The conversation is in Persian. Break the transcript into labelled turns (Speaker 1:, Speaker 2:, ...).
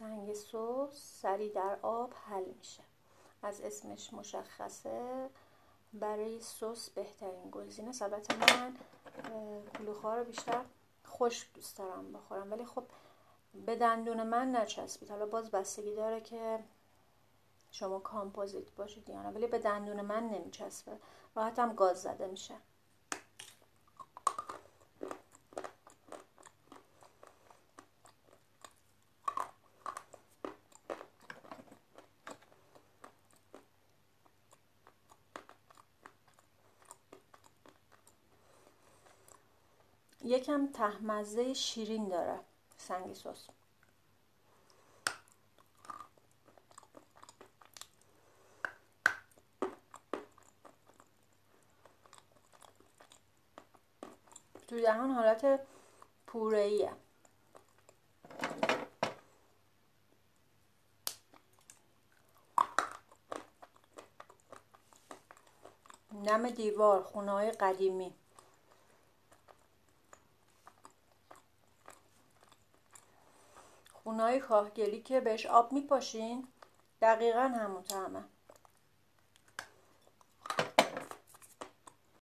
Speaker 1: سنگ سس سریع در آب حل میشه. از اسمش مشخصه. برای سس بهترین گزینه البته من کلوخا رو بیشتر خشک دوست دارم بخورم. ولی خب به دندون من نچسبید. حالا باز بستگی داره که شما کامپوزیت باشید یا نه. ولی به دندون من نمیچسبه. هم گاز زده میشه. یکم تهمزه شیرین داره سنگی سس. تو دهان حالت پوره ایه نم دیوار خونه های قدیمی. های کاهگلی که بهش آب میپاشین؟ دقیقا همون طعمه.